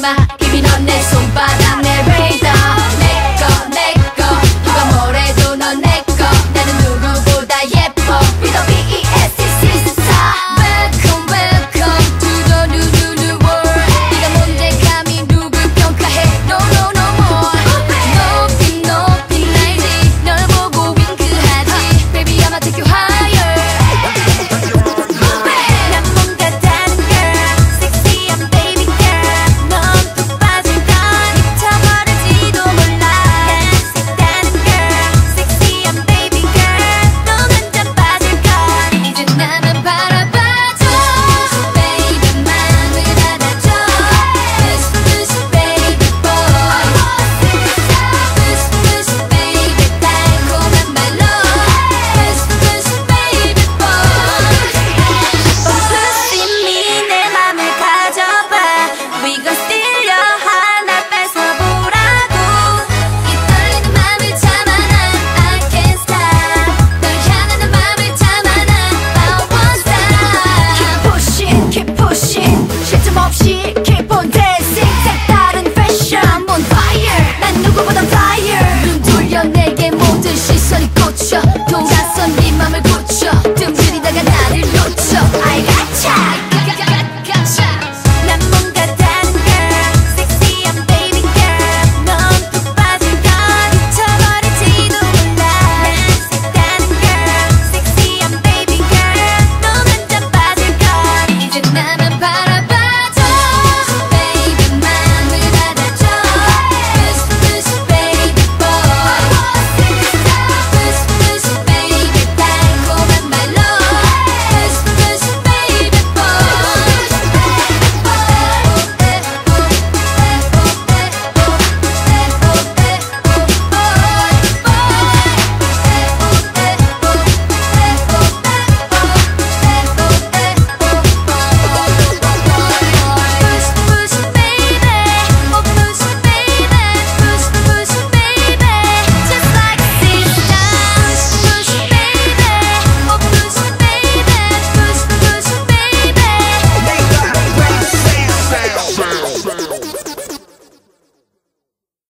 back.